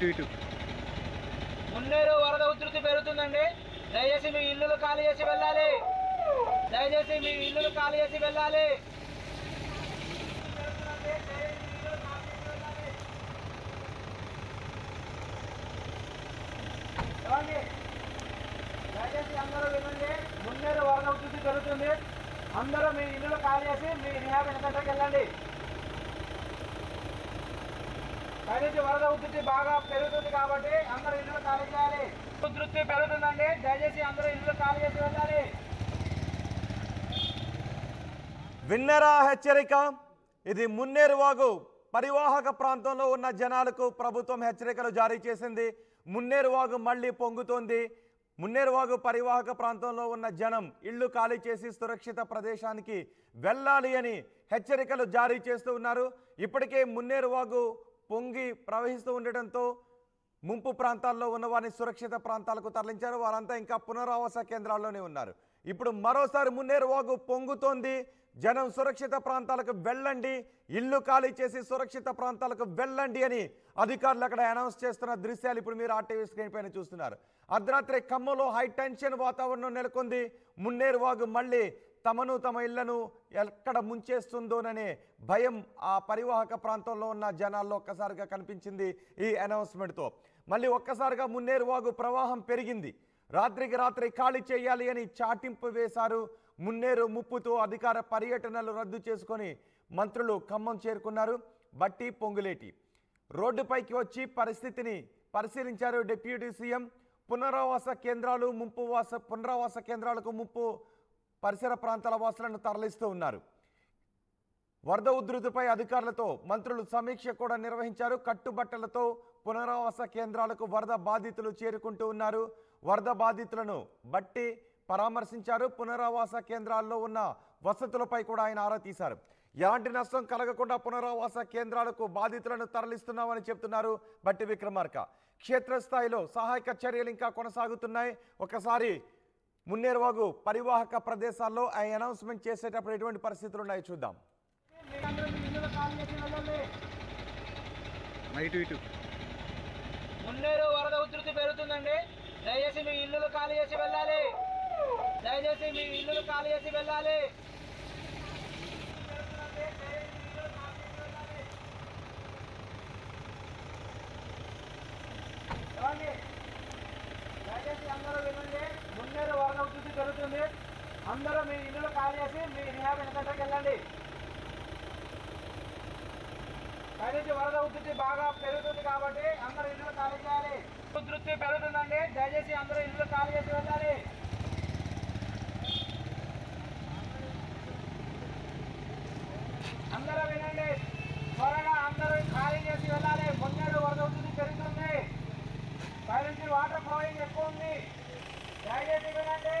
ఇటు ఇటు. మున్నేరు వరద ఉధృతి పెరుగుతుందండి. దయచేసి మీ ఇల్లులు ఖాళీ చేసి వెళ్ళాలి. దయచేసి మీ ఇల్లులు ఖాళీ చేసి వెళ్ళాలి ఏమండి? దయచేసి అందరూ వినండి మున్నేరు వరద ఉధృతి పెరుగుతుంది అందరూ మీ ఇల్లులు ఖాళీ చేసి మీ రిహాబిలిటీ సెంటర్కి వెళ్ళండి పైనుంచి వరద ఉధృతి బాగా పెరుగుతుంది కాబట్టి అందరూ ఇల్లు ఖాళీ చేయాలి. ఉధృతి పెరుగుతుందండి. దయచేసి అందరూ ఇల్లు ఖాళీ చేసి వెళ్ళాలి. విన్నరా హెచ్చరిక. ఇది మున్నేరు వాగు పరివాహక ప్రాంతంలో ఉన్న జనాలకు ప్రభుత్వం హెచ్చరికలు జారీ చేసింది. మున్నేరు వాగు మళ్ళీ పొంగుతోంది. మున్నేరు వాగు పరివాహక ప్రాంతంలో ఉన్న జనం ఇళ్ళు ఖాళీ చేసి సురక్షిత ప్రదేశానికి వెళ్ళాలి అని హెచ్చరికలు జారీ చేస్తూ ఉన్నారు. ఇప్పటికే మున్నేరు వాగు పొంగి ప్రవహిస్తూ ఉండటంతో ముంపు ప్రాంతాల్లో ఉన్న వారిని సురక్షిత ప్రాంతాలకు తరలించారు. వారంతా ఇంకా పునరావాస కేంద్రాల్లోనే ఉన్నారు. ఇప్పుడు మరోసారి మున్నేరు వాగు పొంగుతోంది. జనం సురక్షిత ప్రాంతాలకు వెళ్ళండి. ఇల్లు ఖాళీ చేసి సురక్షిత ప్రాంతాలకు వెళ్ళండి అని అధికారులు అక్కడ అనౌన్స్ చేస్తున్న దృశ్యాలు ఇప్పుడు మీరు ఆర్టీవీ స్క్రీన్ పైన చూస్తున్నారు. అర్ధరాత్రి ఖమ్మంలో హై టెన్షన్ వాతావరణం నెలకొంది. మున్నేరు వాగు మళ్ళీ తమను తమ ఇళ్ళను ఎక్కడ ముంచేస్తుందోననే భయం ఆ పరివాహక ప్రాంతంలో ఉన్న జనాల్లో ఒక్కసారిగా కనిపించింది ఈ అనౌన్స్మెంట్తో. మళ్ళీ ఒక్కసారిగా మున్నేరు వాగు ప్రవాహం పెరిగింది. రాత్రికి రాత్రి ఖాళీ చేయాలి అని చాటింపు వేశారు. మున్నేరు ముప్పుతో అధికార పర్యటనలు రద్దు చేసుకొని మంత్రులు ఖమ్మం చేరుకున్నారు. బట్టి పొంగులేటి. రోడ్డుపైకి వచ్చి పరిస్థితిని పరిశీలించారు డిప్యూటీ సీఎం. పునరావాస కేంద్రాలు ముంపు వాస పునరావాస కేంద్రాలకు ముప్పు పరిసర ప్రాంతాల వాసులను తరలిస్తూ ఉన్నారు. వరద ఉధృతిపై అధికారులతో మంత్రులు సమీక్ష కూడా నిర్వహించారు. కట్టుబట్టలతో పునరావాస కేంద్రాలకు వరద బాధితులు చేరుకుంటూ ఉన్నారు. వరద బాధితులను బట్టి పరామర్శించారు. పునరావాస కేంద్రాల్లో ఉన్న వసతులపై కూడా ఆయన ఆరా తీశారు. ఎలాంటి నష్టం కలగకుండా పునరావాస కేంద్రాలకు బాధితులను తరలిస్తున్నామని చెప్తున్నారు బట్టి విక్రమార్క. క్షేత్రస్థాయిలో సహాయక చర్యలు ఇంకా కొనసాగుతున్నాయి. ఒకసారి మున్నేరువాగు పరివాహక ప్రదేశాల్లో ఆ అనౌన్స్మెంట్ చేసేటప్పుడు ఎటువంటి పరిస్థితులు ఉన్నాయో చూద్దాం. మున్నేరు వరద ఉధృతి పెరుగుతుందండి. దయచేసి మీ ఇల్లులు ఖాళీ చేసి వెళ్ళాలి. దయచేసి మీ ఇల్లులు ఖాళీ చేసి వెళ్ళాలి? దయచేసి అందరూ వినండి. పేరు వరద ఉధృతి పెరుగుతుంది అందరూ మీ ఇల్లులు ఖాళీ చేసి మీ రిహాబిలిటీ సెంటర్కి వెళ్ళండి. పైనుంచి వరద ఉధృతి బాగా పెరుగుతుంది కాబట్టి అందరూ ఇల్లు ఖాళీ చేయాలి. ఉధృతి పెరుగుతుందండి. దయచేసి అందరూ ఇల్లు ఖాళీ చేసి వెళ్ళాలి అందరూ వినండి త్వరగా అందరూ ఖాళీ చేసి వెళ్ళాలి మొన్నడు వరద ఉధృతి పెరుగుతుంది పైనుంచి వాటర్ ఫ్లోయింగ్ ఎక్కువ ఉంది దయచేసి వినండి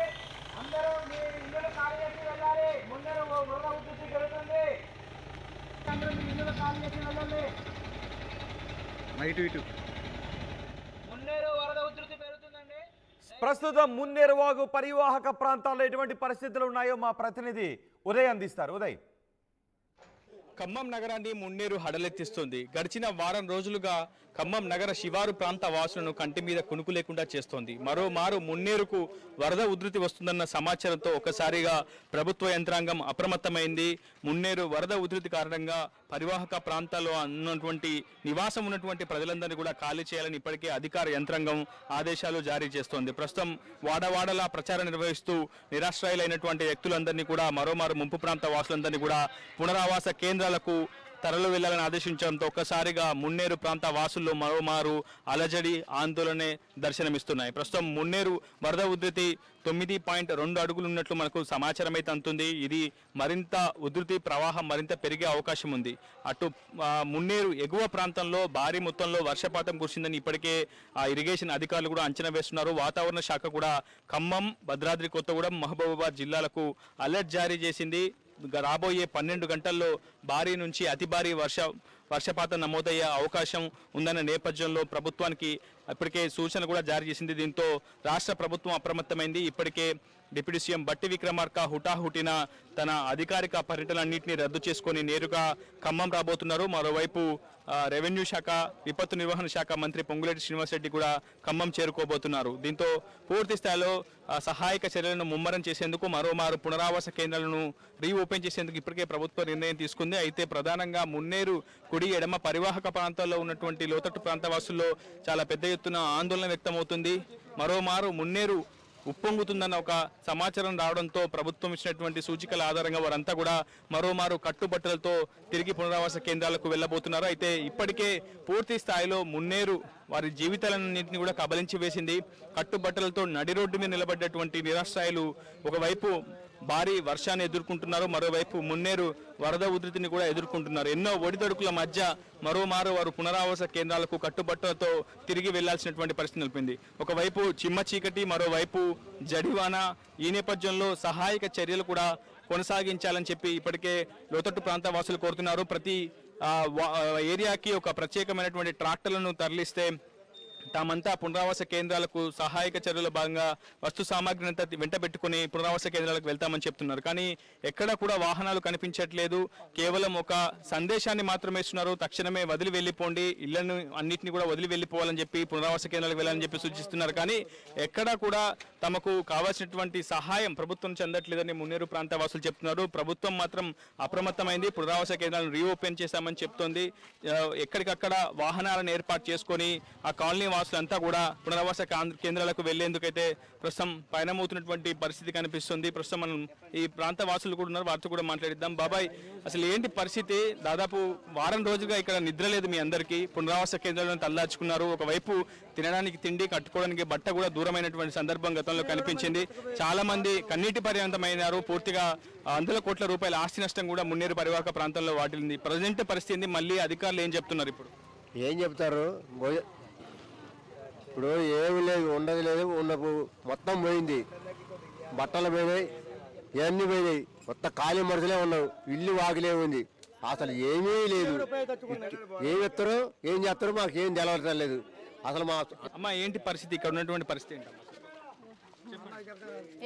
అందరూ మీ ఇల్లు ఖాళీ చేసి వెళ్ళాలి మొన్నడు వరద ఉధృతి పెరుగుతుంది అందరూ మీ ఇల్లు ఖాళీ చేసి వెళ్ళండి ఇటు. ఇటు ప్రస్తుతం మున్నేరువాగు పరివాహక ప్రాంతాల్లో ఎటువంటి పరిస్థితులు ఉన్నాయో మా ప్రతినిధి ఉదయ్ అందిస్తారు. ఉదయ్. ఖమ్మం నగరాన్ని మున్నేరు హడలెత్తిస్తుంది. గడిచిన వారం రోజులుగా ఖమ్మం నగర శివారు ప్రాంత వాసులను కంటి మీద కునుకు లేకుండా చేస్తోంది. మరోమారు మున్నేరుకు వరద ఉధృతి వస్తుందన్న సమాచారంతో ఒకసారిగా ప్రభుత్వ యంత్రాంగం అప్రమత్తమైంది. మున్నేరు వరద ఉధృతి కారణంగా పరివాహక ప్రాంతాల్లో ఉన్నటువంటి నివాసం ఉన్నటువంటి ప్రజలందరినీ కూడా ఖాళీ చేయాలని ఇప్పటికే అధికార యంత్రాంగం ఆదేశాలు జారీ చేస్తోంది. ప్రస్తుతం వాడవాడలా ప్రచారం నిర్వహిస్తూ నిరాశ్రయులైనటువంటి వ్యక్తులందరినీ కూడా మరోమారు ముంపు ప్రాంత వాసులందరినీ కూడా పునరావాస కేంద్రాలకు తరలి వెళ్ళాలని ఆదేశించడంతో ఒక్కసారిగా మున్నేరు ప్రాంత వాసుల్లో మరోమారు అలజడి ఆందోళనే దర్శనమిస్తున్నాయి. ప్రస్తుతం మున్నేరు వరద ఉధృతి తొమ్మిది పాయింట్ రెండు అడుగులు ఉన్నట్లు మనకు సమాచారం అయితే అందుతుంది. ఇది మరింత ఉధృతి ప్రవాహం మరింత పెరిగే అవకాశం ఉంది. అటు మున్నేరు ఎగువ ప్రాంతంలో భారీ మొత్తంలో వర్షపాతం కురిసిందని ఇప్పటికే ఆ ఇరిగేషన్ అధికారులు కూడా అంచనా వేస్తున్నారు. వాతావరణ శాఖ కూడా ఖమ్మం భద్రాద్రి కొత్తగూడెం మహబూబాబాద్ జిల్లాలకు అలర్ట్ జారీ చేసింది. రాబోయే పన్నెండు గంటల్లో భారీ నుంచి అతి భారీ వర్ష వర్షపాతం నమోదయ్యే అవకాశం ఉందన్న నేపథ్యంలో ప్రభుత్వానికి ఇప్పటికే సూచన కూడా జారీ చేసింది. దీంతో రాష్ట్ర ప్రభుత్వం అప్రమత్తమైంది. ఇప్పటికే డిప్యూటీ సీఎం బట్టి విక్రమార్క హుటాహుటిన తన అధికారిక పర్యటనన్నింటినీ రద్దు చేసుకొని నేరుగా ఖమ్మం రాబోతున్నారు. మరోవైపు రెవెన్యూ శాఖ విపత్తు నిర్వహణ శాఖ మంత్రి పొంగులేటి శ్రీనివాసరెడ్డి కూడా ఖమ్మం చేరుకోబోతున్నారు. దీంతో పూర్తి స్థాయిలో సహాయక చర్యలను ముమ్మరం చేసేందుకు మరోమారు పునరావాస కేంద్రాలను రీఓపెన్ చేసేందుకు ఇప్పటికే ప్రభుత్వం నిర్ణయం తీసుకుంది. అయితే ప్రధానంగా మున్నేరు కుడి ఎడమ పరివాహక ప్రాంతాల్లో ఉన్నటువంటి లోతట్టు ప్రాంత వాసుల్లో చాలా పెద్ద ఎత్తున ఆందోళన వ్యక్తమవుతుంది. మరోమారు మున్నేరు ఉప్పొంగుతుందన్న ఒక సమాచారం రావడంతో ప్రభుత్వం ఇచ్చినటువంటి సూచికల ఆధారంగా వారంతా కూడా మరోమారు కట్టుబట్టలతో తిరిగి పునరావాస కేంద్రాలకు వెళ్ళబోతున్నారు. అయితే ఇప్పటికే పూర్తి స్థాయిలో మున్నేరు వారి జీవితాలన్నింటినీ కూడా కబలించి వేసింది. కట్టుబట్టలతో నడి రోడ్డు మీద నిలబడ్డటువంటి నిరాశ్రాయులు ఒకవైపు భారీ వర్షాన్ని ఎదుర్కొంటున్నారు. మరోవైపు మున్నేరు వరద ఉధృతిని కూడా ఎదుర్కొంటున్నారు. ఎన్నో ఒడిదొడుకుల మధ్య మరోమారు వారు పునరావాస కేంద్రాలకు కట్టుబట్టలతో తిరిగి వెళ్ళాల్సినటువంటి పరిస్థితి నిలిపింది ఒకవైపు చిమ్మ చీకటి మరోవైపు జడివాన. ఈ నేపథ్యంలో సహాయక చర్యలు కూడా కొనసాగించాలని చెప్పి ఇప్పటికే లోతట్టు ప్రాంత వాసులు కోరుతున్నారు. ప్రతి వా- ఏరియాకి ఒక ప్రత్యేకమైనటువంటి ట్రాక్టర్లను తరలిస్తే తామంతా పునరావాస కేంద్రాలకు సహాయక చర్యల భాగంగా వస్తు సామాగ్రిని అంతా వెంట పెట్టుకుని పునరావాస కేంద్రాలకు వెళ్తామని చెప్తున్నారు. కానీ ఎక్కడా కూడా వాహనాలు కనిపించట్లేదు. కేవలం ఒక సందేశాన్ని మాత్రమే ఇస్తున్నారు. తక్షణమే వదిలి వెళ్ళిపోండి. ఇళ్ళను అన్నింటినీ కూడా వదిలి వెళ్ళిపోవాలని చెప్పి పునరావాస కేంద్రాలకు వెళ్ళాలని చెప్పి సూచిస్తున్నారు. కానీ ఎక్కడా కూడా తమకు కావాల్సినటువంటి సహాయం ప్రభుత్వం చెందట్లేదని మున్నేరు ప్రాంత వాసులు చెప్తున్నారు. ప్రభుత్వం మాత్రం అప్రమత్తమైంది. పునరావాస కేంద్రాలను రీఓపెన్ చేశామని చెప్తోంది. ఎక్కడికక్కడ వాహనాలను ఏర్పాటు చేసుకొని ఆ కాలనీ వాసులంతా కూడా పునరావాస కేంద్రాలకు వెళ్ళేందుకైతే ప్రస్తుతం పయనమవుతున్నటువంటి పరిస్థితి కనిపిస్తుంది. ప్రస్తుతం మనం ఈ ప్రాంత వాసులు కూడా ఉన్నారు. వారితో కూడా మాట్లాడిద్దాం. బాబాయ్ అసలు ఏంటి పరిస్థితి? దాదాపు వారం రోజుగా ఇక్కడ నిద్ర లేదు మీ అందరికీ. పునరావాస కేంద్రాలను తల్లాచుకున్నారు ఒకవైపు తినడానికి తిండి కట్టుకోవడానికి బట్ట కూడా దూరమైనటువంటి సందర్భం గతంలో కనిపించింది. చాలా మంది కన్నీటి పర్యంతమైనారు పూర్తిగా వందల కోట్ల రూపాయల ఆస్తి నష్టం కూడా మున్నేరు పరివాహక ప్రాంతంలో వాటిల్లింది. ప్రజెంట్ పరిస్థితి మళ్ళీ అధికారులు ఏం చెప్తున్నారు ఇప్పుడు? ఏం చెప్తారు? ఇప్పుడు ఏమి లేదు ఉండదు లేదు ఉన్న మొత్తం పోయింది. బట్టలు పోయినాయి ఇవన్నీ పోయినాయి. మొత్తం ఖాళీ మనుషులే ఉన్నావు ఇల్లు వాకిలే ఉంది. అసలు ఏమీ లేదు. ఏమి ఇస్తారో ఏం చేస్తారో మాకు ఏం తెలవటం లేదు. అసలు మా అమ్మ ఏంటి పరిస్థితి? ఇక్కడ ఉన్నటువంటి పరిస్థితి ఏంటి?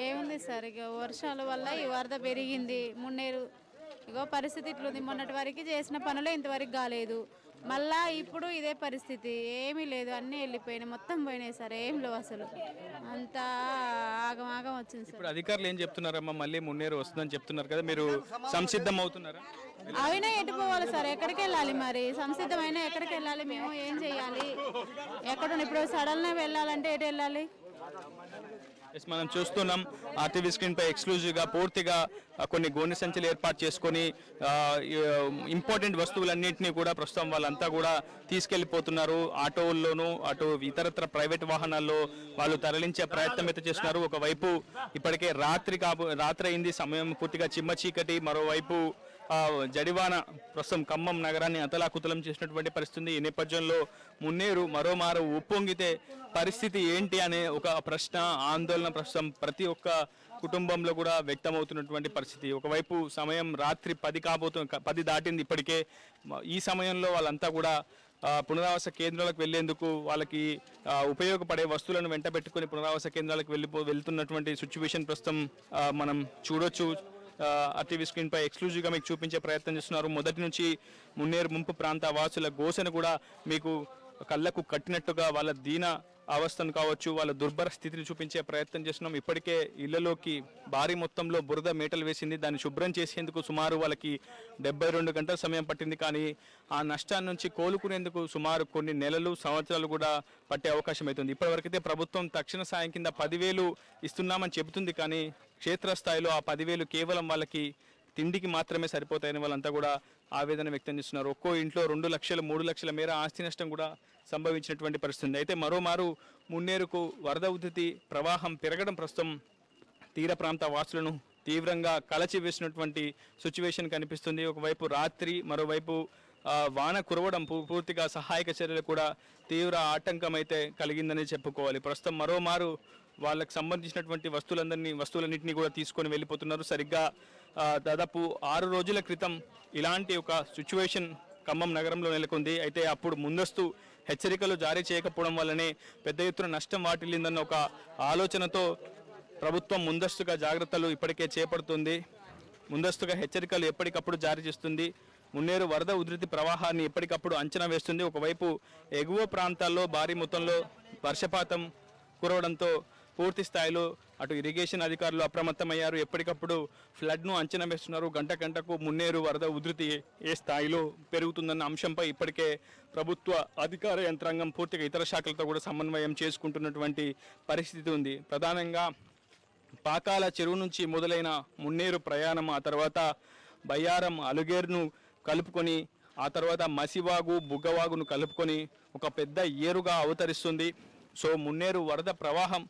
ఏముంది సార్ ఇక వర్షాల వల్ల ఈ వరద పెరిగింది. మున్నేరు ఇగో పరిస్థితి ఇట్లుంది. మొన్నటి వరకు చేసిన పనులు ఇంతవరకు కాలేదు. మళ్ళా ఇప్పుడు ఇదే పరిస్థితి. ఏమీ లేదు అన్నీ వెళ్ళిపోయినాయి. మొత్తం పోయినాయి సార్. ఏం లేవు అసలు. అంతా ఆగం ఆగం వచ్చింది సార్. ఇప్పుడు అధికారులు ఏం చెప్తున్నారమ్మా? మళ్ళీ మున్నేరు వస్తుందని చెప్తున్నారు కదా. మీరు సంసిద్ధం అవుతున్నారా? అయినా ఎటు పోవాలి సార్? ఎక్కడికి వెళ్ళాలి మరి? సంసిద్ధమైన ఎక్కడికి వెళ్ళాలి మేము? ఏం చేయాలి? ఎక్కడ ఇప్పుడు సడన్గా వెళ్ళాలంటే ఎటు వెళ్ళాలి? ఎస్ మనం చూస్తున్నాం. ఆర్టీవీ స్క్రీన్ పై పూర్తిగా కొన్ని గోనె సంచులు ఏర్పాటు చేసుకొని ఇంపార్టెంట్ వస్తువులన్నింటినీ కూడా ప్రస్తుతం వాళ్ళంతా కూడా తీసుకెళ్ళిపోతున్నారు ఆటోల్లోనూ అటు ఇతరత్ర ప్రైవేట్ వాహనాల్లో వాళ్ళు తరలించే ప్రయత్నం అయితే చేస్తున్నారు. ఒకవైపు ఇప్పటికే రాత్రి కాబో రాత్రి అయింది సమయం పూర్తిగా చిమ్మ చీకటి మరోవైపు జడివాన ప్రస్తుతం ఖమ్మం నగరాన్ని అతలాకుతలం చేసినటువంటి పరిస్థితి ఈ నేపథ్యంలో మున్నేరు మరోమారు ఉప్పొంగితే పరిస్థితి ఏంటి అనే ఒక ప్రశ్న ఆందోళన ప్రస్తుతం ప్రతి ఒక్క కుటుంబంలో కూడా వ్యక్తమవుతున్నటువంటి పరిస్థితి. ఒకవైపు సమయం రాత్రి పది కాబోతున్న పది దాటింది ఇప్పటికే. ఈ సమయంలో వాళ్ళంతా కూడా పునరావాస కేంద్రాలకు వెళ్ళేందుకు వాళ్ళకి ఉపయోగపడే వస్తువులను వెంట పెట్టుకుని పునరావాస కేంద్రాలకు వెళ్ళిపో వెళ్తున్నటువంటి సిచ్యువేషన్ ప్రస్తుతం మనం చూడొచ్చు. ఆర్టీవీ స్క్రీన్పై ఎక్స్క్లూజివ్గా మీకు చూపించే ప్రయత్నం చేస్తున్నారు. మొదటి నుంచి మున్నేరు ముంపు ప్రాంత వాసుల గోసను కూడా మీకు కళ్ళకు కట్టినట్టుగా వాళ్ళ దీన అవస్థను కావచ్చు వాళ్ళ దుర్భర స్థితిని చూపించే ప్రయత్నం చేస్తున్నాం. ఇప్పటికే ఇళ్ళలోకి భారీ మొత్తంలో బురద మేటలు వేసింది. దాన్ని శుభ్రం చేసేందుకు సుమారు వాళ్ళకి డెబ్బై రెండు గంటల సమయం పట్టింది. కానీ ఆ నష్టాన్ని నుంచి కోలుకునేందుకు సుమారు కొన్ని నెలలు సంవత్సరాలు కూడా పట్టే అవకాశం అవుతుంది ఇప్పటివరకైతే ప్రభుత్వం తక్షణ సాయం కింద పదివేలు ఇస్తున్నామని చెబుతుంది. కానీ క్షేత్రస్థాయిలో ఆ పదివేలు కేవలం వాళ్ళకి తిండికి మాత్రమే సరిపోతాయని వాళ్ళంతా కూడా ఆవేదన వ్యక్తం చేస్తున్నారు. ఒక్కో ఇంట్లో రెండు లక్షల మూడు లక్షల మేర ఆస్తి నష్టం కూడా సంభవించినటువంటి పరిస్థితి అయితే మరోమారు మున్నేరుకు వరద ఉధృతి ప్రవాహం పెరగడం ప్రస్తుతం తీర ప్రాంత వాసులను తీవ్రంగా కలచివేసినటువంటి సిచ్యువేషన్ కనిపిస్తుంది. ఒకవైపు రాత్రి మరోవైపు వాన కురవడం పూర్తిగా సహాయక చర్యలు కూడా తీవ్ర ఆటంకం అయితే కలిగిందని చెప్పుకోవాలి. ప్రస్తుతం మరోమారు వాళ్ళకి సంబంధించినటువంటి వస్తువులందరినీ వస్తువులన్నింటినీ కూడా తీసుకొని వెళ్ళిపోతున్నారు. సరిగ్గా దాదాపు ఆరు రోజుల క్రితం ఇలాంటి ఒక సిచ్యువేషన్ ఖమ్మం నగరంలో నెలకొంది. అయితే అప్పుడు ముందస్తు హెచ్చరికలు జారీ చేయకపోవడం వల్లనే పెద్ద ఎత్తున నష్టం వాటిల్లిందన్న ఒక ఆలోచనతో ప్రభుత్వం ముందస్తుగా జాగ్రత్తలు ఇప్పటికే చేపడుతుంది. ముందస్తుగా హెచ్చరికలు ఎప్పటికప్పుడు జారీ చేస్తుంది. మున్నేరు వరద ఉధృతి ప్రవాహాన్ని ఎప్పటికప్పుడు అంచనా వేస్తుంది. ఒకవైపు ఎగువ ప్రాంతాల్లో భారీ మొత్తంలో వర్షపాతం కురవడంతో పూర్తి స్థాయిలో అటు ఇరిగేషన్ అధికారులు అప్రమత్తమయ్యారు. ఎప్పటికప్పుడు ఫ్లడ్ను అంచనా వేస్తున్నారు. గంట గంటకు మున్నేరు వరద ఉధృతి ఏ స్థాయిలో పెరుగుతుందన్న అంశంపై ఇప్పటికే ప్రభుత్వ అధికార యంత్రాంగం పూర్తిగా ఇతర శాఖలతో కూడా సమన్వయం చేసుకుంటున్నటువంటి పరిస్థితి ఉంది. ప్రధానంగా పాకాల చెరువు నుంచి మొదలైన మున్నేరు ప్రయాణం ఆ తర్వాత బయ్యారం అలుగేరును కలుపుకొని ఆ తర్వాత మసివాగు బుగ్గవాగును కలుపుకొని ఒక పెద్ద ఏరుగా అవతరిస్తుంది. సో మున్నేరు వరద ప్రవాహం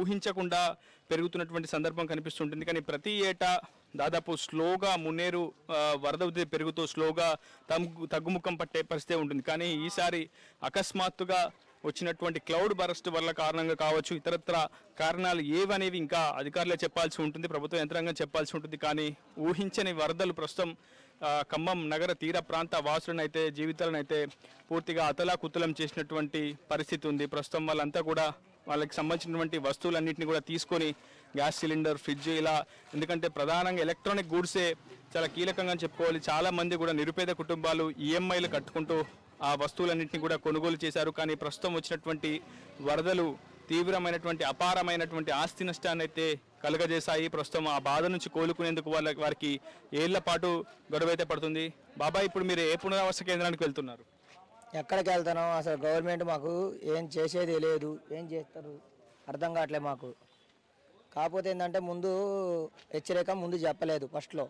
ఊహించకుండా పెరుగుతున్నటువంటి సందర్భం కనిపిస్తుంటుంది. కానీ ప్రతి ఏటా దాదాపు స్లోగా మున్నేరు వరద పెరుగుతూ స్లోగా తగ్గు తగ్గుముఖం పట్టే పరిస్థితి ఉంటుంది. కానీ ఈసారి అకస్మాత్తుగా వచ్చినటువంటి క్లౌడ్ బరస్ట్ వల్ల కారణంగా కావచ్చు ఇతరత్ర కారణాలు ఏవనేవి ఇంకా అధికారులే చెప్పాల్సి ఉంటుంది ప్రభుత్వ యంత్రాంగం చెప్పాల్సి ఉంటుంది. కానీ ఊహించని వరదలు ప్రస్తుతం ఖమ్మం నగర తీర ప్రాంత వాసులను అయితే జీవితాలను అయితే పూర్తిగా అతలాకుతలం చేసినటువంటి పరిస్థితి ఉంది. ప్రస్తుతం వాళ్ళంతా కూడా వాళ్ళకి సంబంధించినటువంటి వస్తువులన్నింటినీ కూడా తీసుకొని గ్యాస్ సిలిండర్ ఫ్రిడ్జ్ ఇలా ఎందుకంటే ప్రధానంగా ఎలక్ట్రానిక్ గూడ్సే చాలా కీలకంగా చెప్పుకోవాలి. చాలా మంది కూడా నిరుపేద కుటుంబాలు ఈఎంఐలు కట్టుకుంటూ ఆ వస్తువులన్నింటినీ కూడా కొనుగోలు చేశారు. కానీ ప్రస్తుతం వచ్చినటువంటి వరదలు తీవ్రమైనటువంటి అపారమైనటువంటి ఆస్తి నష్టాన్ని అయితే కలుగజేశాయి. ప్రస్తుతం ఆ బాధ నుంచి కోలుకునేందుకు వాళ్ళ వారికి ఏళ్ళ పాటు గడువైతే పడుతుంది. బాబాయ్ ఇప్పుడు మీరు ఏ పునరావాస కేంద్రానికి వెళ్తున్నారు? ఎక్కడికి వెళ్తాను అసలు గవర్నమెంట్ మాకు ఏం చేసేది లేదు. ఏం చేస్తారు? అర్థం కావట్లేదు మాకు. కాకపోతే ఏంటంటే ముందు హెచ్చరిక ముందు చెప్పలేదు ఫస్ట్లో.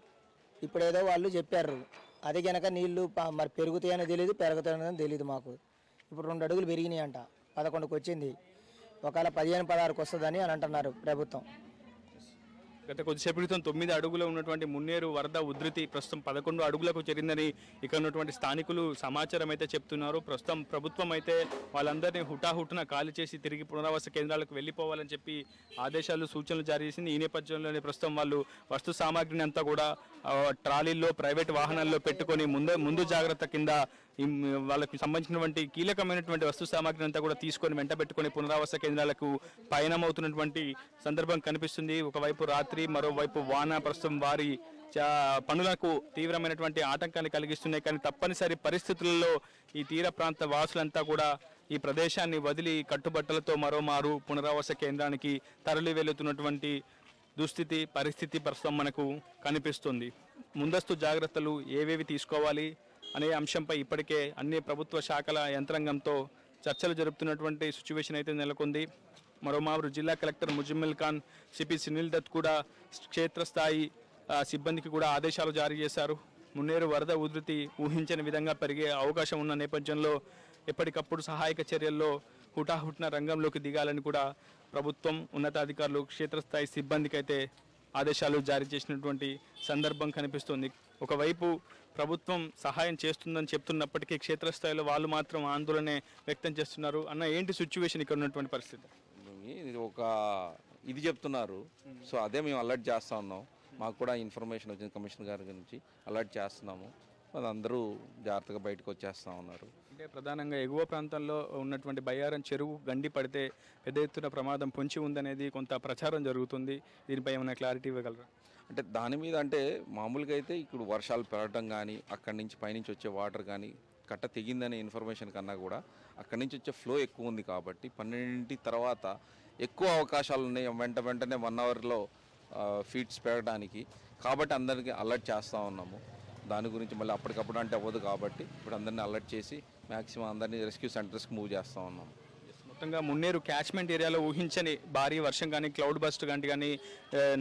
ఇప్పుడు ఏదో వాళ్ళు చెప్పారు. అది కనుక నీళ్ళు మరి పెరుగుతాయని తెలియదు పెరుగుతాయని తెలియదు మాకు. ఇప్పుడు రెండు అడుగులు పెరిగినాయి అంట పదకొండుకి వచ్చింది. ఒకవేళ పదిహేను పదహారుకు వస్తుందని అని అంటున్నారు ప్రభుత్వం. గత కొద్దిసేపు క్రితం తొమ్మిది అడుగులు ఉన్నటువంటి మున్నేరు వరద ఉధృతి ప్రస్తుతం పదకొండు అడుగులకు చేరిందని ఇక్కడ ఉన్నటువంటి స్థానికులు సమాచారం అయితే చెప్తున్నారు. ప్రస్తుతం ప్రభుత్వం అయితే వాళ్ళందరినీ హుటాహుటిన ఖాళీ చేసి తిరిగి పునరావాస కేంద్రాలకు వెళ్ళిపోవాలని చెప్పి ఆదేశాలు సూచనలు జారీ చేసింది. ఈ నేపథ్యంలోనే ప్రస్తుతం వాళ్ళు వస్తు సామాగ్రిని అంతా కూడా ట్రాలీల్లో ప్రైవేట్ వాహనాల్లో పెట్టుకొని ముందు ముందు జాగ్రత్త కింద వాళ్ళకి సంబంధించినటువంటి కీలకమైనటువంటి వస్తు సామాగ్రి అంతా కూడా తీసుకొని వెంట పెట్టుకొని పునరావాస కేంద్రాలకు పయనమవుతున్నటువంటి సందర్భం కనిపిస్తుంది. ఒకవైపు రాత్రి మరోవైపు వాన ప్రస్తుతం వారి పనులకు తీవ్రమైనటువంటి ఆటంకాన్ని కలిగిస్తున్నాయి. కానీ తప్పనిసరి పరిస్థితులలో ఈ తీర ప్రాంత వాసులంతా కూడా ఈ ప్రదేశాన్ని వదిలి కట్టుబట్టలతో మరోమారు పునరావాస కేంద్రానికి తరలి వెళుతున్నటువంటి దుస్థితి పరిస్థితి ప్రస్తుతం మనకు కనిపిస్తుంది. ముందస్తు జాగ్రత్తలు ఏవేవి తీసుకోవాలి? అనే అంశంపై ఇప్పటికే అన్ని ప్రభుత్వ శాఖల యంత్రాంగంతో చర్చలు జరుపుతున్నటువంటి సిచ్యువేషన్ అయితే నెలకొంది. మరోమారు జిల్లా కలెక్టర్ ముజమ్మిల్ ఖాన్ సిపి సునీల్ దత్ కూడా క్షేత్రస్థాయి సిబ్బందికి కూడా ఆదేశాలు జారీ చేశారు. మున్నేరు వరద ఉధృతి ఊహించని విధంగా పెరిగే అవకాశం ఉన్న నేపథ్యంలో ఎప్పటికప్పుడు సహాయక చర్యల్లో హుటాహుటిన రంగంలోకి దిగాలని కూడా ప్రభుత్వం ఉన్నతాధికారులు క్షేత్రస్థాయి సిబ్బందికి అయితే ఆదేశాలు జారీ చేసినటువంటి సందర్భం కనిపిస్తుంది. ఒకవైపు ప్రభుత్వం సహాయం చేస్తుందని చెప్తున్నప్పటికీ క్షేత్రస్థాయిలో వాళ్ళు మాత్రం ఆందోళన వ్యక్తం చేస్తున్నారు. అన్న ఏంటి సిచ్యువేషన్ ఇక్కడ ఉన్నటువంటి పరిస్థితి? ఇది ఒక ఇది చెప్తున్నారు. సో అదే మేము అలర్ట్ చేస్తా ఉన్నాం. మాకు కూడా ఇన్ఫర్మేషన్ వచ్చింది కమిషనర్ గారి నుంచి. అలర్ట్ చేస్తున్నాము. అది అందరూ జాగ్రత్తగా బయటకు వచ్చేస్తా ఉన్నారు. అంటే ప్రధానంగా ఎగువ ప్రాంతాల్లో ఉన్నటువంటి బయ్యారం చెరువు గండి పడితే పెద్ద ఎత్తున ప్రమాదం పొంచి ఉందనేది కొంత ప్రచారం జరుగుతుంది. దీనిపై ఏమైనా క్లారిటీ ఇవ్వగలరా? అంటే దాని మీద అంటే మామూలుగా అయితే ఇప్పుడు వర్షాలు పెరగడం కానీ అక్కడి నుంచి పైనుంచి వచ్చే వాటర్ కానీ కట్ట తెగిందనే ఇన్ఫర్మేషన్ కన్నా కూడా అక్కడి నుంచి వచ్చే ఫ్లో ఎక్కువ ఉంది కాబట్టి పన్నెండింటి తర్వాత ఎక్కువ అవకాశాలు ఉన్నాయి. వెంట వెంటనే వన్ అవర్లో ఫీట్స్ పెరగడానికి. కాబట్టి అందరికీ అలర్ట్ చేస్తూ ఉన్నాము. దాని గురించి మళ్ళీ అప్పటికప్పుడు అంటే అవ్వదు కాబట్టి ఇప్పుడు అందరినీ అలర్ట్ చేసి మ్యాక్సిమం అందరినీ రెస్క్యూ సెంటర్స్కి మూవ్ చేస్తూ ఉన్నాము. మొత్తంగా మున్నేరు క్యాచ్మెంట్ ఏరియాలో ఊహించని భారీ వర్షం కానీ క్లౌడ్ బస్ట్ కానీ కానీ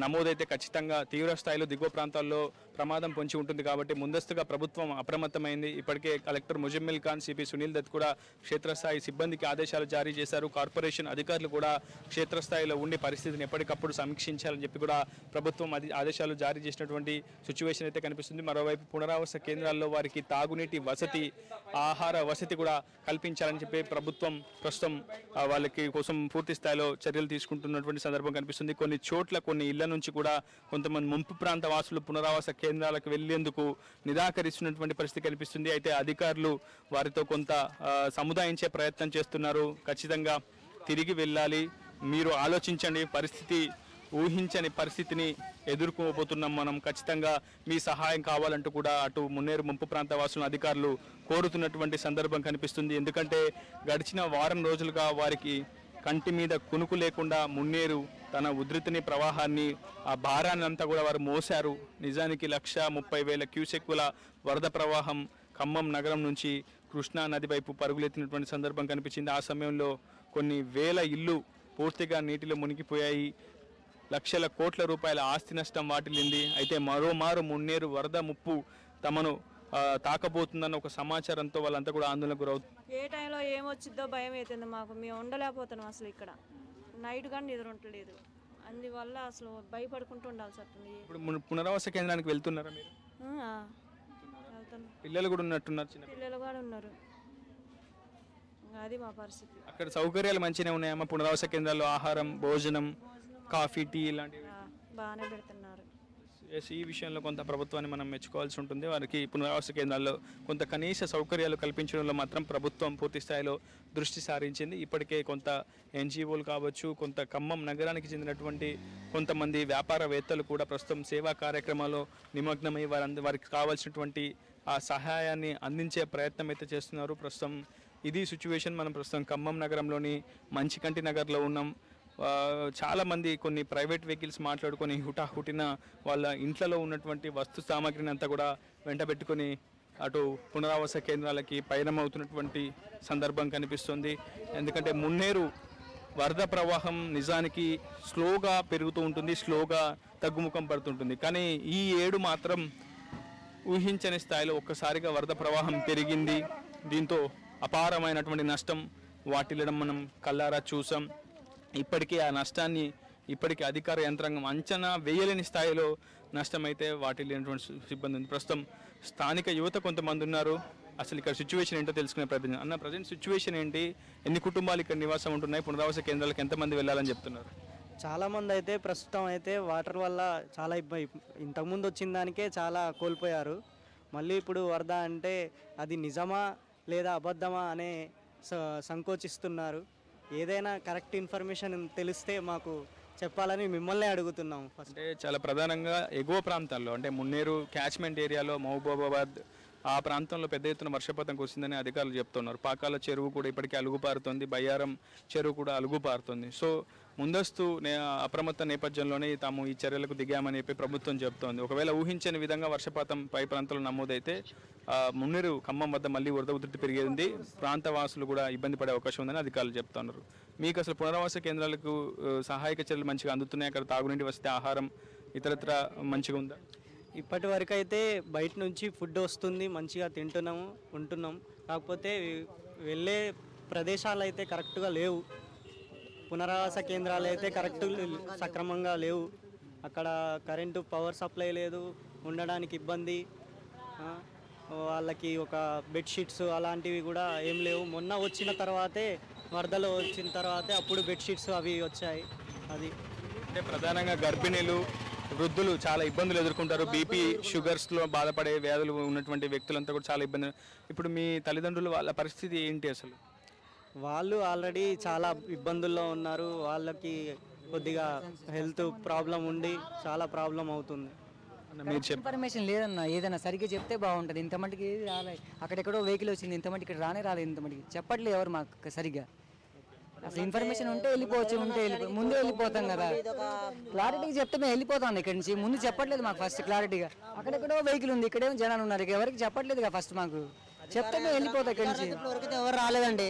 నమోదైతే ఖచ్చితంగా తీవ్ర స్థాయిలో దిగువ ప్రాంతాల్లో ప్రమాదం పొంచి ఉంటుంది కాబట్టి ముందస్తుగా ప్రభుత్వం అప్రమత్తమైంది. ఇప్పటికే కలెక్టర్ ముజమ్మిల్ ఖాన్ సిపి సునీల్ దత్ కూడా క్షేత్రస్థాయి సిబ్బందికి ఆదేశాలు జారీ చేశారు. కార్పొరేషన్ అధికారులు కూడా క్షేత్రస్థాయిలో ఉండి పరిస్థితిని ఎప్పటికప్పుడు సమీక్షించాలని చెప్పి కూడా ప్రభుత్వం ఆదేశాలు జారీ చేసినటువంటి సిచ్యువేషన్ అయితే కనిపిస్తుంది. మరోవైపు పునరావాస కేంద్రాల్లో వారికి తాగునీటి వసతి ఆహార వసతి కూడా కల్పించాలని చెప్పి ప్రభుత్వం ప్రస్తుతం వాళ్ళకి కోసం పూర్తి స్థాయిలో చర్యలు తీసుకుంటున్నటువంటి సందర్భం కనిపిస్తుంది. కొన్ని చోట్ల కొన్ని ఇళ్ళ నుంచి కూడా కొంతమంది ముంపు ప్రాంత వాసులు పునరావాస కేంద్రాలకు వెళ్ళేందుకు నిరాకరిస్తున్నటువంటి పరిస్థితి కనిపిస్తుంది. అయితే అధికారులు వారితో కొంత సముదాయించే ప్రయత్నం చేస్తున్నారు. ఖచ్చితంగా తిరిగి వెళ్ళాలి. మీరు ఆలోచించండి. పరిస్థితి ఊహించని పరిస్థితిని ఎదుర్కోబోతున్నాం మనం. ఖచ్చితంగా మీ సహాయం కావాలంటూ కూడా అటు మున్నేరు ముంపు ప్రాంత వాసులను అధికారులు కోరుతున్నటువంటి సందర్భం కనిపిస్తుంది. ఎందుకంటే గడిచిన వారం రోజులుగా వారికి కంటి మీద కునుకు లేకుండా మున్నేరు తన ఉధృతిని ప్రవాహాన్ని ఆ భారాన్ని అంతా కూడా వారు మోశారు. నిజానికి లక్ష ముప్పై వేల క్యూసెక్కుల వరద ప్రవాహం ఖమ్మం నగరం నుంచి కృష్ణా నది వైపు పరుగులెత్తినటువంటి సందర్భం కనిపించింది. ఆ సమయంలో కొన్ని వేల ఇల్లు పూర్తిగా నీటిలో మునిగిపోయాయి. లక్షల కోట్ల రూపాయల ఆస్తి నష్టం వాటిల్లింది. అయితే మరోమారు మున్నేరు వరద ముప్పు తమను తాకబోతుందన్న ఒక సమాచారంతో వాళ్ళంతా కూడా ఆందోళనకు గురవుతారు ఏ టైంలో ఏమొచ్చిద్దో భయం అవుతుంది మాకు. మేము ఉండలేకపోతున్నాం అసలు ఇక్కడ. నైట్ కానీ నిద్ర ఉండలేదు. అందువల్ల అసలు భయపడుకుంటూ ఉండాల్సి వస్తుంది. ఇప్పుడు పునరావాస కేంద్రానికి వెళ్తున్నారా మీరు? పిల్లలు కూడా ఉన్నట్టున్నారు చిన్న పిల్లలు కూడా ఉన్నారు. అది మా పరిస్థితి. అక్కడ సౌకర్యాలు మంచిగానే ఉన్నాయమ్మా. పునరావాస కేంద్రాల్లో ఆహారం భోజనం కాఫీ టీ ఇలాంటివి బాగానే పెడుతున్నారు. ఎస్, ఈ విషయంలో కొంత ప్రభుత్వాన్ని మనం మెచ్చుకోవాల్సి ఉంటుంది. వారికి పునరావాస కేంద్రాల్లో కొంత కనీస సౌకర్యాలు కల్పించడంలో మాత్రం ప్రభుత్వం పూర్తి స్థాయిలో దృష్టి సారించింది. ఇప్పటికే కొంత ఎన్జిఓలు కావచ్చు కొంత ఖమ్మం నగరానికి చెందినటువంటి కొంతమంది వ్యాపారవేత్తలు కూడా ప్రస్తుతం సేవా కార్యక్రమాల్లో నిమగ్నమై వారి వారికి కావాల్సినటువంటి ఆ సహాయాన్ని అందించే ప్రయత్నం అయితే చేస్తున్నారు. ప్రస్తుతం ఇది సిచ్యువేషన్. మనం ప్రస్తుతం ఖమ్మం నగరంలోని మంచికంటి నగర్లో ఉన్నాం. చాలామంది కొన్ని ప్రైవేట్ వెహికల్స్ మాట్లాడుకొని హుటాహుటిన వాళ్ళ ఇంట్లో ఉన్నటువంటి వస్తు సామాగ్రిని అంతా కూడా వెంటబెట్టుకొని అటు పునరావాస కేంద్రాలకి పయనమవుతున్నటువంటి సందర్భం కనిపిస్తుంది. ఎందుకంటే మున్నేరు వరద ప్రవాహం నిజానికి స్లోగా పెరుగుతూ ఉంటుంది స్లోగా తగ్గుముఖం పడుతుంటుంది. కానీ ఈ ఏడు మాత్రం ఊహించని స్థాయిలో ఒక్కసారిగా వరద ప్రవాహం పెరిగింది. దీంతో అపారమైనటువంటి నష్టం వాటిల్లడం మనం కల్లారా చూసాం. ఇప్పటికీ ఆ నష్టాన్ని ఇప్పటికీ అధికార యంత్రాంగం అంచనా వేయలేని స్థాయిలో నష్టమైతే వాటిల్లినటువంటి సి- సిబ్బంది ఉంది. ప్రస్తుతం స్థానిక యువత కొంతమంది ఉన్నారు. అసలు ఇక్కడ సిచ్యువేషన్ ఏంటో తెలుసుకునే ప్రయత్నం అన్న ప్రజెంట్ సిచ్యువేషన్ ఏంటి? ఎన్ని కుటుంబాలు ఇక్కడ నివాసం ఉంటున్నాయి? పునరావాస కేంద్రాలకు ఎంతమంది వెళ్ళాలని చెప్తున్నారు? చాలామంది అయితే ప్రస్తుతం అయితే వాటర్ వల్ల చాలా ఇబ్బంది. ఇంతకుముందు వచ్చిన దానికే చాలా కోల్పోయారు. మళ్ళీ ఇప్పుడు వరద అంటే అది నిజమా లేదా అబద్ధమా అనే స- సంకోచిస్తున్నారు. ఏదైనా కరెక్ట్ ఇన్ఫర్మేషన్ తెలిస్తే మాకు చెప్పాలని మిమ్మల్ని అడుగుతున్నాం ఫస్ట్. అంటే చాలా ప్రధానంగా ఎగువ ప్రాంతాల్లో అంటే మున్నేరు క్యాచ్మెంట్ ఏరియాలో మహబూబాబాద్ ఆ ప్రాంతంలో పెద్ద ఎత్తున వర్షపాతం కురిసిందని అధికారులు చెప్తున్నారు. పాకాల చెరువు కూడా ఇప్పటికే అలుగుపారుతుంది. బయ్యారం చెరువు కూడా అలుగుపారుతుంది. సో ముందస్తు నే అప్రమత్త నేపథ్యంలోనే తాము ఈ చర్యలకు దిగామని చెప్పి ప్రభుత్వం చెప్తోంది. ఒకవేళ ఊహించని విధంగా వర్షపాతం పై ప్రాంతంలో నమోదైతే ఆ, మున్నేరు ఖమ్మం వద్ద మళ్ళీ వరద ఉధృతి పెరిగేది ప్రాంత వాసులు కూడా ఇబ్బంది పడే అవకాశం ఉందని అధికారులు చెప్తున్నారు. మీకు అసలు పునరావాస కేంద్రాలకు సహాయక చర్యలు మంచిగా అందుతున్నాయి? అక్కడ తాగునీటి వస్తే ఆహారం ఇతరత్ర మంచిగా ఉందా? ఇప్పటి వరకు అయితే బయట నుంచి ఫుడ్ వస్తుంది మంచిగా తింటున్నాము ఉంటున్నాం. కాకపోతే వెళ్ళే ప్రదేశాలు అయితే కరెక్ట్గా లేవు. పునరావాస కేంద్రాలు అయితే కరెక్ట్ సక్రమంగా లేవు. అక్కడ కరెంటు పవర్ సప్లై లేదు ఉండడానికి ఇబ్బంది. వాళ్ళకి ఒక బెడ్షీట్స్ అలాంటివి కూడా ఏం లేవు. మొన్న వచ్చిన తర్వాతే వరదలు వచ్చిన తర్వాతే అప్పుడు బెడ్షీట్స్ అవి వచ్చాయి. అది. అంటే ప్రధానంగా గర్భిణీలు వృద్ధులు చాలా ఇబ్బందులు ఎదుర్కొంటారు. బీపీ షుగర్స్లో బాధపడే వ్యాధులు ఉన్నటువంటి వ్యక్తులంతా కూడా చాలా ఇబ్బంది. ఇప్పుడు మీ తల్లిదండ్రులు వాళ్ళ పరిస్థితి ఏంటి అసలు? వాళ్ళు ఆల్రెడీ చాలా ఇబ్బందుల్లో ఉన్నారు. వాళ్ళకి కొద్దిగా హెల్త్ ప్రాబ్లం ఉండి చాలా ప్రాబ్లం అవుతుంది. మీరు ఇన్ఫర్మేషన్ లేదన్న ఏదైనా సరిగ్గా చెప్తే బాగుంటుంది. ఇంత మటుకి ఏది రాలే. అక్కడెక్కడో వెహికల్ వచ్చింది ఇంత మటుకి ఇక్కడ రానే రాలేదు ఇంత మటుకి చెప్పట్లేదు ఎవరు మాకు సరిగ్గా. అసలు ఇన్ఫర్మేషన్ ఉంటే వెళ్ళిపోవచ్చు ఉంటే వెళ్ళిపో ముందే వెళ్ళిపోతాం కదా. క్లారిటీగా చెప్తే మేము వెళ్ళిపోతాం ఇక్కడి నుంచి. ముందు చెప్పట్లేదు మాకు ఫస్ట్ క్లారిటీగా అక్కడెక్కడో వెహికల్ ఉంది ఇక్కడేమో జనాలు ఉన్నారు. ఇక ఎవరికి చెప్పట్లేదు ఫస్ట్ మాకు. చెప్తే మేము వెళ్ళిపోతాం ఇక్కడి నుంచి. ఇప్పటివరకైతే ఎవరు రాలేదండి.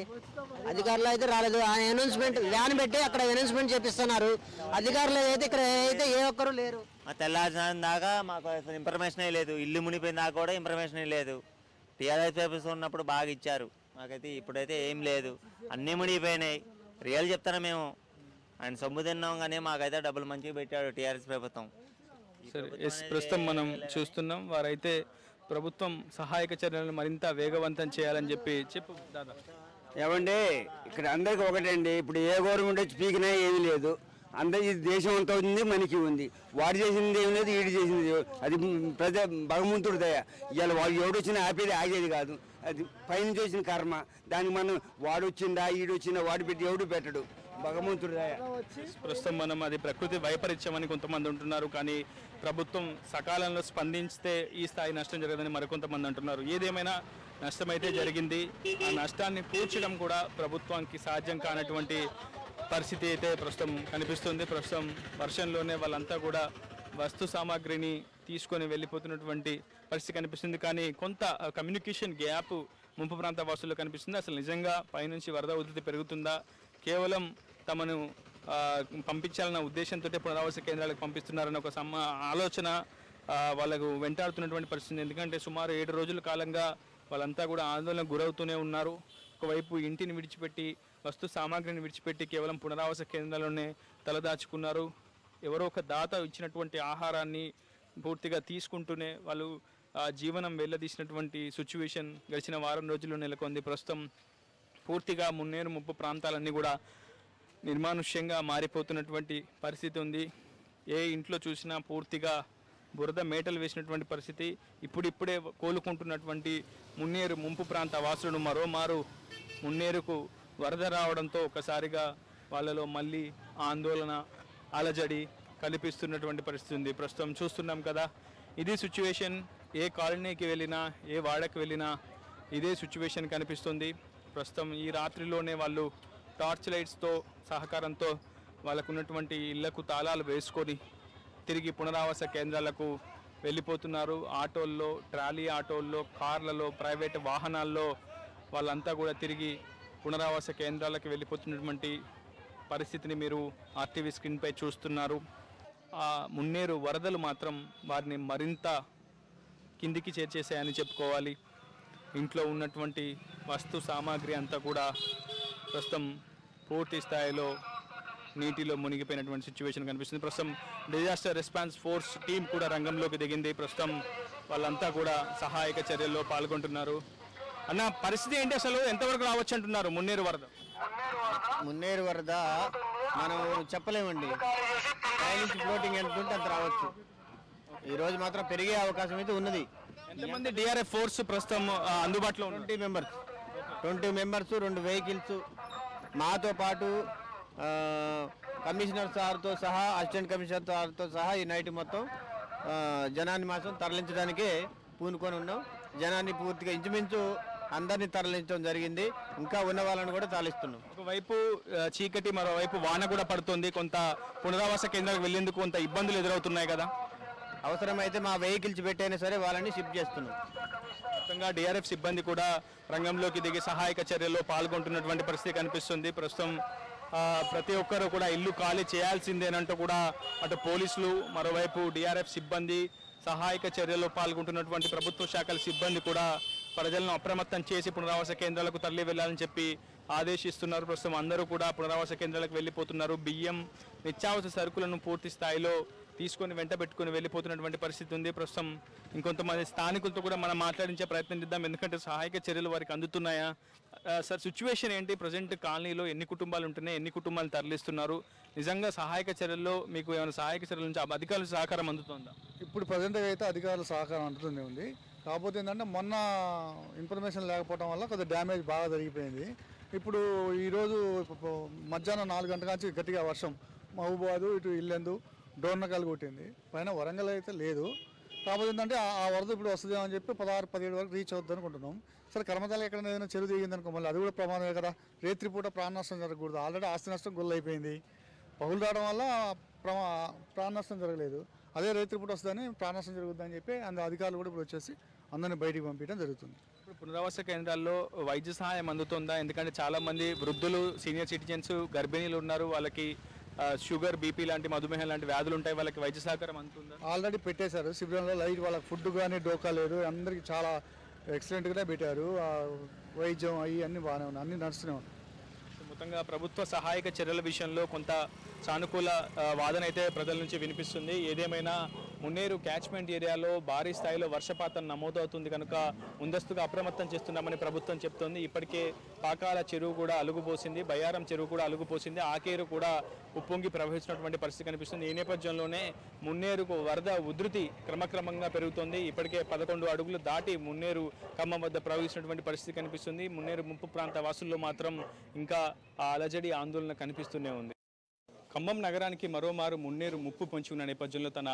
అధికారులు అయితే రాలేదు. ఆ అనౌన్స్మెంట్ వ్యాన్ పెట్టి అక్కడ అనౌన్స్మెంట్ చేపిస్తున్నారు. అధికారులు అయితే ఇక్కడ అయితే ఏ ఒక్కరు లేరు. మా తెల్లారుజాము దాకా మాకు అసలు ఇన్ఫర్మేషనే లేదు. ఇల్లు మునిపోయిన దాకా కూడా ఇన్ఫర్మేషన్ లేదు. టీఆర్ఎస్ పేపర్స్ ఉన్నప్పుడు బాగా ఇచ్చారు. మాకైతే ఇప్పుడైతే ఏం లేదు. అన్నీ మునిగిపోయినాయి. రియల్ చెప్తాను మేము? ఆయన సొమ్ము తిన్నాం కానీ మాకైతే డబ్బులు మంచిగా పెట్టాడు టీఆర్ఎస్ ప్రభుత్వం. సరే ఎస్ ప్రస్తుతం మనం చూస్తున్నాం. వారైతే ప్రభుత్వం సహాయక చర్యలను మరింత వేగవంతం చేయాలని చెప్పి చెప్పు దాదా. ఏమండి ఇక్కడ అందరికి ఒకటండి. ఇప్పుడు ఏ గవర్నమెంట్ వచ్చి పీకినా ఏమీ లేదు. అందరి దేశం అంతా ఉంది మనకి ఉంది. వాడు చేసింది ఏం లేదు ఈడు చేసింది అది ప్రజ భగవంతుడు దయ. ఇవాళ వాడు ఎవడు వచ్చినా ఆపేది ఆగేది కాదు. అది పైన చేసిన కర్మ. దానికి మనం వాడొచ్చిందా ఈడొచ్చిందా వాడు పెట్టి ఎవడు పెట్టడు. భగవంతుడు దయ ప్రస్తుతం మనం అది ప్రకృతి వైపరీత్యమని కొంతమంది ఉంటున్నారు కానీ ప్రభుత్వం సకాలంలో స్పందించితే ఈ స్థాయి నష్టం జరగదని మరికొంతమంది అంటున్నారు. ఏదేమైనా నష్టమైతే జరిగింది ఆ నష్టాన్ని పూడ్చడం కూడా ప్రభుత్వానికి సాధ్యం కానటువంటి పరిస్థితి అయితే ప్రస్తుతం కనిపిస్తుంది. ప్రస్తుతం వర్షంలోనే వాళ్ళంతా కూడా వస్తు సామాగ్రిని తీసుకొని వెళ్ళిపోతున్నటువంటి పరిస్థితి కనిపిస్తుంది. కానీ కొంత కమ్యూనికేషన్ గ్యాప్ ముంపు ప్రాంత వాసుల్లో కనిపిస్తుంది. అసలు నిజంగా పైనుంచి వరద ఉధృతి పెరుగుతుందా? కేవలం తమను పంపించాలన్న ఉద్దేశంతో పునరావాస కేంద్రాలకు పంపిస్తున్నారన్న ఒక సమ్మ ఆలోచన వాళ్ళకు వెంటాడుతున్నటువంటి పరిస్థితి. ఎందుకంటే సుమారు ఏడు రోజుల కాలంగా వాళ్ళంతా కూడా ఆందోళనకు గురవుతూనే ఉన్నారు. ఒకవైపు ఇంటిని విడిచిపెట్టి వస్తు సామాగ్రిని విడిచిపెట్టి కేవలం పునరావాస కేంద్రాల్లోనే తలదాచుకున్నారు. ఎవరో ఒక దాత ఇచ్చినటువంటి ఆహారాన్ని పూర్తిగా తీసుకుంటూనే వాళ్ళు జీవనం వెళ్ళదీసినటువంటి సిచ్యువేషన్ గడిచిన వారం రోజుల్లో నెలకొంది. ప్రస్తుతం పూర్తిగా మున్నేరు ముప్పు ప్రాంతాలన్నీ కూడా నిర్మానుష్యంగా మారిపోతున్నటువంటి పరిస్థితి ఉంది. ఏ ఇంట్లో చూసినా పూర్తిగా బురద మేటలు వేసినటువంటి పరిస్థితి. ఇప్పుడిప్పుడే కోలుకుంటున్నటువంటి మున్నేరు ముంపు ప్రాంత వాసులను మరోమారు మున్నేరుకు వరద రావడంతో ఒకసారిగా వాళ్ళలో మళ్ళీ ఆందోళన అలజడి కల్పిస్తున్నటువంటి పరిస్థితి ఉంది. ప్రస్తుతం చూస్తున్నాం కదా ఇది సిచ్యువేషన్ ఏ కాలనీకి వెళ్ళినా ఏ వాడకి వెళ్ళినా ఇదే సిచ్యువేషన్ కనిపిస్తుంది. ప్రస్తుతం ఈ రాత్రిలోనే వాళ్ళు టార్చ్ లైట్స్తో సహకారంతో వాళ్ళకు ఉన్నటువంటి ఇళ్ళకు తాళాలు వేసుకొని తిరిగి పునరావాస కేంద్రాలకు వెళ్ళిపోతున్నారు. ఆటోల్లో ట్రాలీ ఆటోల్లో కార్లలో ప్రైవేట్ వాహనాల్లో వాళ్ళంతా కూడా తిరిగి పునరావాస కేంద్రాలకు వెళ్ళిపోతున్నటువంటి పరిస్థితిని మీరు ఆర్టీవీ స్క్రీన్పై చూస్తున్నారు. ఆ మున్నేరు వరదలు మాత్రం వారిని మరింత కిందికి చేర్చేసాయని చెప్పుకోవాలి. ఇంట్లో ఉన్నటువంటి వస్తు సామాగ్రి అంతా కూడా ప్రస్తుతం పూర్తి స్థాయిలో నీటిలో మునిగిపోయినటువంటి సిచ్యువేషన్ కనిపిస్తుంది. ప్రస్తుతం డిజాస్టర్ రెస్పాన్స్ ఫోర్స్ టీం కూడా రంగంలోకి దిగింది. ప్రస్తుతం వాళ్ళంతా కూడా సహాయక చర్యల్లో పాల్గొంటున్నారు. అన్న పరిస్థితి ఏంటి అసలు? ఎంతవరకు రావచ్చు అంటున్నారు మున్నేరు వరద? మున్నేరు వరద మనం చెప్పలేమండి. పైనుంచి ఫ్లోటింగ్ ఎంత ఉంటే అంత రావచ్చు. ఈ రోజు మాత్రం పెరిగే అవకాశం అయితే ఉన్నది. ఎంతమంది డిఆర్ఎఫ్ ఫోర్స్ ప్రస్తుతం ఆ, అందుబాటులో ట్వంటీ మెంబర్స్. ట్వంటీ మెంబర్స్ రెండు వెహికల్స్. మాతో పాటు ఆ, కమిషనర్ సార్తో సహా అసిస్టెంట్ కమిషనర్ సార్తో సహా ఈ నైట్ మొత్తం ఆ, జనాన్ని మాత్రం తరలించడానికే పూనుకొని ఉన్నాం. జనాన్ని పూర్తిగా ఇంచుమించు అందరినీ తరలించడం జరిగింది. ఇంకా ఉన్న వాళ్ళని కూడా తరలిస్తున్నాం. ఒకవైపు ఆ, చీకటి మరోవైపు వాన కూడా పడుతుంది. కొంత పునరావాస కేంద్రాలకు వెళ్ళేందుకు కొంత ఇబ్బందులు ఎదురవుతున్నాయి కదా. అవసరమైతే మా వెహికల్స్ పెట్టైనా సరే వాళ్ళని షిఫ్ట్ చేస్తున్నాం. మొత్తంగా డిఆర్ఎఫ్ సిబ్బంది కూడా రంగంలోకి దిగి సహాయక చర్యల్లో పాల్గొంటున్నటువంటి పరిస్థితి కనిపిస్తుంది. ప్రస్తుతం ప్రతి ఒక్కరూ కూడా ఇల్లు ఖాళీ చేయాల్సిందేనంటూ కూడా అటు పోలీసులు మరోవైపు డిఆర్ఎఫ్ సిబ్బంది సహాయక చర్యల్లో పాల్గొంటున్నటువంటి ప్రభుత్వ శాఖల సిబ్బంది కూడా ప్రజలను అప్రమత్తం చేసి పునరావాస కేంద్రాలకు తరలి వెళ్ళాలని చెప్పి ఆదేశిస్తున్నారు. ప్రస్తుతం అందరూ కూడా పునరావాస కేంద్రాలకు వెళ్ళిపోతున్నారు. బియ్యం నిత్యావసర సరుకులను పూర్తి స్థాయిలో తీసుకొని వెంట పెట్టుకొని వెళ్ళిపోతున్నటువంటి పరిస్థితి ఉంది. ప్రస్తుతం ఇంకొంతమంది స్థానికులతో కూడా మనం మాట్లాడించే ప్రయత్నం చేద్దాం. ఎందుకంటే సహాయక చర్యలు వారికి అందుతున్నాయా? సార్ సిచ్యువేషన్ ఏంటి? ప్రజెంట్ కాలనీలో ఎన్ని కుటుంబాలు ఉంటున్నాయి? ఎన్ని కుటుంబాలు తరలిస్తున్నారు? నిజంగా సహాయక చర్యల్లో మీకు ఏమైనా సహాయక చర్యల నుంచి అధికారుల సహకారం అందుతుందా? ఇప్పుడు ప్రజెంట్గా అయితే అధికారుల సహకారం అందుతుంది ఉంది. కాకపోతే ఏంటంటే మొన్న ఇన్ఫర్మేషన్ లేకపోవడం వల్ల కొద్దిగా డ్యామేజ్ బాగా జరిగిపోయింది. ఇప్పుడు ఈరోజు మధ్యాహ్నం నాలుగు గంటల నుంచి గట్టిగా వర్షం. మహబూబాదు ఇటు ఇల్లెందు డోర్నకాలు కొట్టింది. పైన వరంగల్ అయితే లేదు. కాకపోతే ఏంటంటే ఆ- వరద ఇప్పుడు వస్తుందేమో అని చెప్పి పదహారు పదిహేడు వరకు రీచ్ అవుతుంది అనుకుంటున్నాం. సరే కర్మదాలు ఎక్కడ ఏదైనా చెరువు దిగింది అనుకో మళ్ళీ అది కూడా ప్రమాదమే కదా. రేత్రిపూట ప్రాణ నష్టం జరగకూడదు. ఆల్రెడీ ఆస్తి నష్టం గుళ్ళు అయిపోయింది పగులు రావడం వల్ల ప్రమా ప్రాణ నష్టం జరగలేదు. అదే రైతుపూట వస్తుందని ప్రాణ నష్టం జరుగుతుందని చెప్పి అందు అధికారులు కూడా ఇప్పుడు వచ్చేసి అందరిని బయటికి పంపించడం జరుగుతుంది. ఇప్పుడు పునరావాస కేంద్రాల్లో వైద్య సహాయం అందుతుందా? ఎందుకంటే చాలామంది వృద్ధులు సీనియర్ సిటిజన్స్ గర్భిణీలు ఉన్నారు. వాళ్ళకి షుగర్ బీపీ లాంటి మధుమేహం లాంటి వ్యాధులు ఉంటాయి వాళ్ళకి వైద్య సహకారం అందుతుందా ఆల్రెడీ పెట్టేశారు. శిబిరంలో లైట్ వాళ్ళకి ఫుడ్ కానీ డోకా లేదు. అందరికీ చాలా ఎక్సలెంట్గానే పెట్టారు. వైద్యం అవి అన్నీ బాగానే ఉన్నాయి. అన్నీ నడుస్తూనే ఉన్నాయి. మొత్తంగా ప్రభుత్వ సహాయక చర్యల విషయంలో కొంత సానుకూల వాదన అయితే ప్రజల నుంచి వినిపిస్తుంది. ఏదేమైనా మున్నేరు క్యాచ్మెంట్ ఏరియాలో భారీ స్థాయిలో వర్షపాతం నమోదవుతుంది కనుక ముందస్తుగా అప్రమత్తం చేస్తున్నామని ప్రభుత్వం చెప్తోంది. ఇప్పటికే పాకాల చెరువు కూడా అలుగుపోసింది బయ్యారం చెరువు కూడా అలుగుపోసింది ఆకేరు కూడా ఉప్పొంగి ప్రవహిస్తున్నటువంటి పరిస్థితి కనిపిస్తుంది. ఈ నేపథ్యంలోనే మున్నేరుకు వరద ఉధృతి క్రమక్రమంగా పెరుగుతోంది. ఇప్పటికే పదకొండు అడుగులు దాటి మున్నేరు ఖమ్మం వద్ద ప్రవహిస్తున్నటువంటి పరిస్థితి కనిపిస్తుంది. మున్నేరు ముంపు ప్రాంత వాసుల్లో మాత్రం ఇంకా ఆ అలజడి ఆందోళన కనిపిస్తూనే ఉంది. ఖమ్మం నగరానికి మరోమారు మున్నేరు ముప్పు పొంచి ఉన్న నేపథ్యంలో తన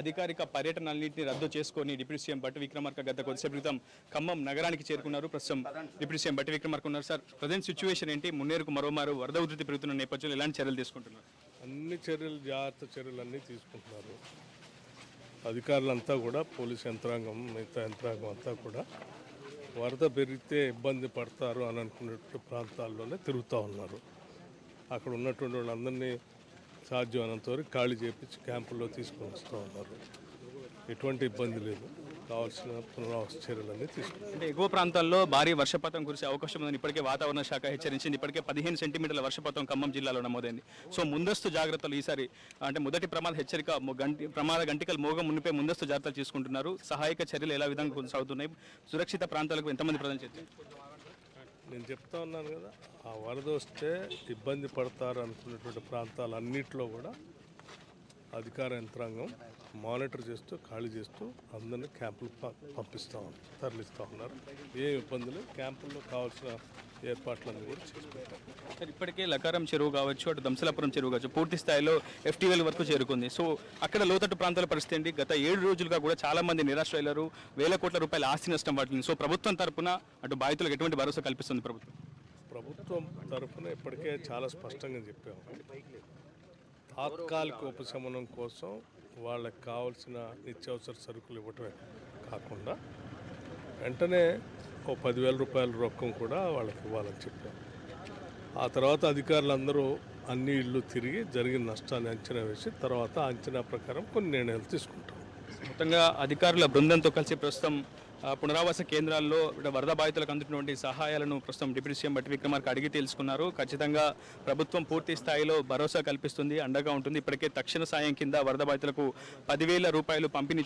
అధికారిక పర్యటనలన్నింటినీ రద్దు చేసుకొని డిప్యూటీ సీఎం బట్టి విక్రమార్క గత కొద్దిసేపు క్రితం ఖమ్మం నగరానికి చేరుకున్నారు. ప్రస్తుతం డిప్యూటీ సీఎం బట్టి విక్రమార్క ఉన్నారు. సార్ ప్రజెంట్ సిచ్యువేషన్ ఏంటి? మున్నేరుకు మరోమారు వరద ఉధృతి పెరుగుతున్న నేపథ్యంలో ఎలాంటి చర్యలు తీసుకుంటున్నారు? అన్ని చర్యలు జాగ్రత్త చర్యలు అన్నీ తీసుకుంటున్నారు. అధికారులంతా కూడా పోలీస్ యంత్రాంగం మిగతా యంత్రాంగం అంతా కూడా వరద పెరిగితే ఇబ్బంది పడతారు అని అనుకున్నటువంటి ప్రాంతాల్లోనే తిరుగుతూ ఉన్నారు. అక్కడ ఉన్నటువంటి వాళ్ళందరినీ సాధ్యమైనంత వరకు ఖాళీ చేపించి క్యాంపుల్లో తీసుకొని వస్తూ ఉన్నారు. ఎటువంటి ఇబ్బంది లేదు. కావాల్సిన పునరావాస చర్యలన్నీ తీసుకుంటారు అంటే ఎగువ ప్రాంతాల్లో భారీ వర్షపాతం కురిసే అవకాశం ఉందని ఇప్పటికే వాతావరణ శాఖ హెచ్చరించింది. ఇప్పటికే పదిహేను సెంటీమీటర్ల వర్షపాతం ఖమ్మం జిల్లాలో నమోదైంది. సో ముందస్తు జాగ్రత్తలు ఈసారి అంటే మొదటి ప్రమాద హెచ్చరిక గంటి ప్రమాద గంటికలు మోగం మునిపే ముందస్తు జాగ్రత్తలు తీసుకుంటున్నారు. సహాయక చర్యలు ఎలా విధంగా కొనసాగుతున్నాయి? సురక్షిత ప్రాంతాలకు ఎంతమంది ప్రజలు చేస్తారు నేను చెప్తా ఉన్నాను కదా ఆ వరద వస్తే ఇబ్బంది పడతారు అనుకున్నటువంటి ప్రాంతాలన్నింటిలో కూడా అధికార యంత్రాంగం మానిటర్ చేస్తూ ఖాళీ చేస్తూ అందరినీ క్యాంపులు ప- పంపిస్తూ ఉన్నారు తరలిస్తూ ఉన్నారు. ఏ ఇబ్బందులు క్యాంపుల్లో కావాల్సిన ఏర్పాట్లన్నీ కూడా చేసి పెట్టారు సార్ ఇప్పటికే లకారం చెరువు కావచ్చు అటు దంసలాపురం చెరువు కావచ్చు పూర్తి స్థాయిలో ఎఫ్టీవెల్ వరకు చేరుకుంది. సో అక్కడ లోతట్టు ప్రాంతాల పరిస్థితి ఏంటి? గత ఏడు రోజులుగా కూడా చాలా మంది నిరాశ్రయులు వేల కోట్ల రూపాయల ఆస్తి నష్టం వాటిని. సో ప్రభుత్వం తరపున అటు బాధితులకు ఎటువంటి భరోసా కల్పిస్తుంది ప్రభుత్వం? ప్రభుత్వం తరఫున ఇప్పటికే చాలా స్పష్టంగా చెప్పాము. తాత్కాలిక ఉపశమనం కోసం వాళ్ళకి కావాల్సిన నిత్యావసర సరుకులు ఇవ్వటమే కాకుండా వెంటనే ఓ పదివేల రూపాయల రొక్కం కూడా వాళ్ళకి ఇవ్వాలని చెప్పాం. ఆ తర్వాత అధికారులందరూ అన్ని ఇళ్ళు తిరిగి జరిగిన నష్టాన్ని అంచనా వేసి తర్వాత ఆ అంచనా ప్రకారం కొన్ని నిర్ణయాలు తీసుకుంటాం. మొత్తంగా అధికారుల బృందంతో కలిసి ప్రస్తుతం ఆ, పునరావాస కేంద్రాల్లో వరద బాధితులకు అందుతున్నటువంటి సహాయాలను ప్రస్తుతం డిప్యూటీ సీఎం బట్టి విక్రమార్క అడిగి తెలుసుకున్నారు. ఖచ్చితంగా ప్రభుత్వం పూర్తి స్థాయిలో భరోసా కల్పిస్తుంది అండగా ఉంటుంది. ఇప్పటికే తక్షణ సాయం కింద వరద బాధితులకు పదివేల రూపాయలు పంపిణీ